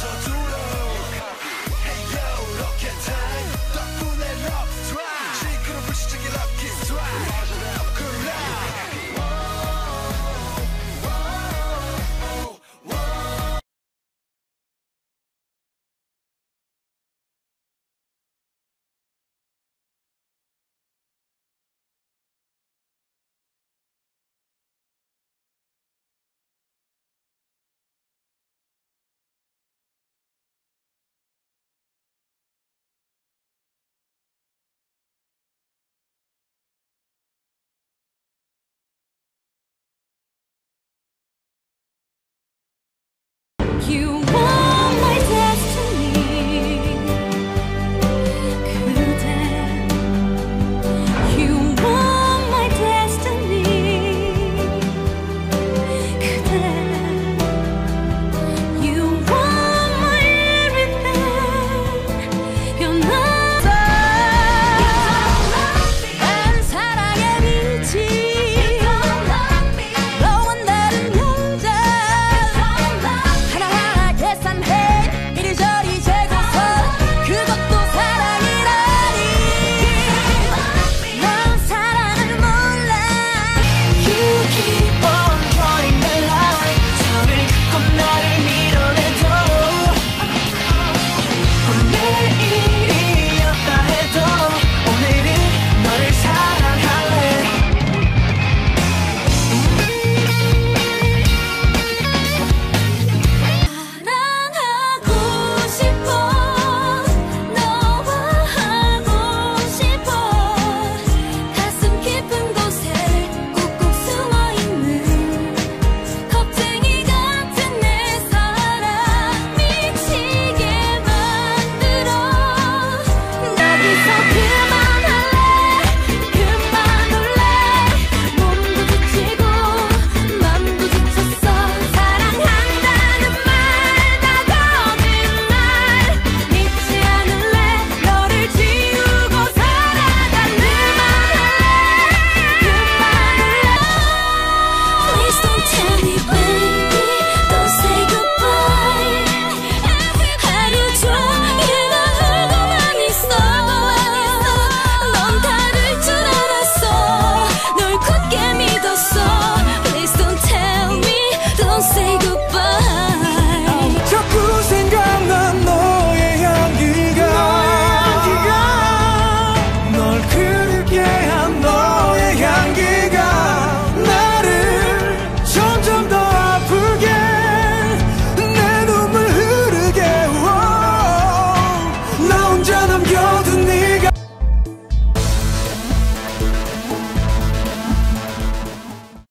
So you.